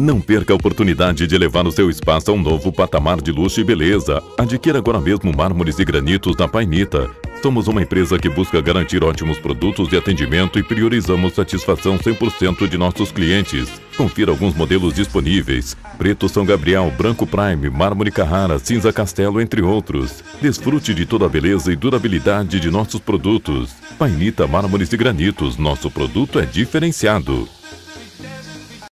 Não perca a oportunidade de levar o seu espaço a um novo patamar de luxo e beleza. Adquira agora mesmo mármores e granitos da Painita. Somos uma empresa que busca garantir ótimos produtos de atendimento e priorizamos satisfação 100% de nossos clientes. Confira alguns modelos disponíveis: preto São Gabriel, branco Prime, mármore Carrara, cinza Castelo, entre outros. Desfrute de toda a beleza e durabilidade de nossos produtos. Painita Mármores e Granitos, nosso produto é diferenciado.